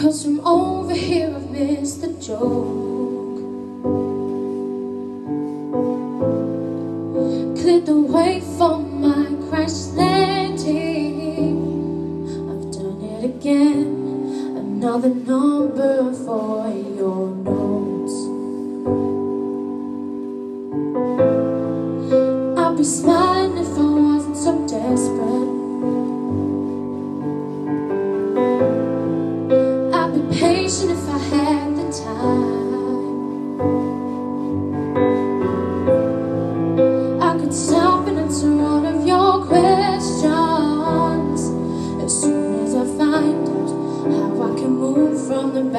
Cause from over here I've missed the joke. Cleared the way for my crash landing. I've done it again. Another number for your notes. I'll be smiling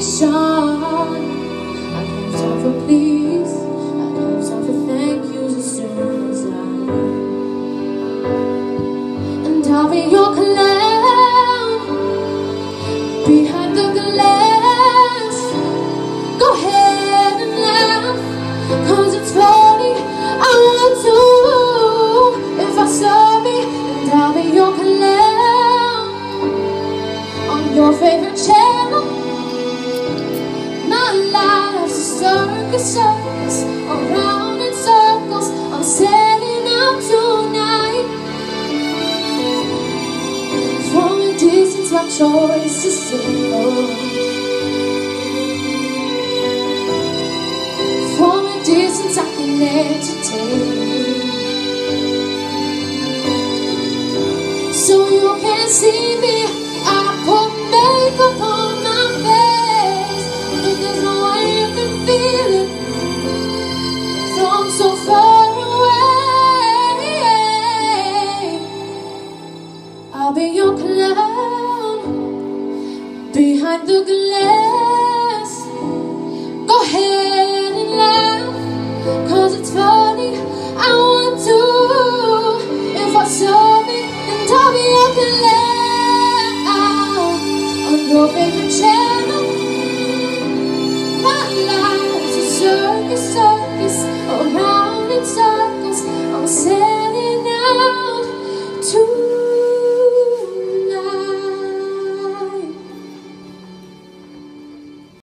have time for please. Have time for thank yous as soon as I And I'll be your clown. Behind the glass. Go ahead and laugh Cause it's funny. I want to. If I saw me And I'll be your clown. On your favorite channel around in circles, I'm setting out tonight. From a distance, my choice is simple. From distance, I can. So you can see me. behind the glass. Go ahead and laugh Cause it's funny. I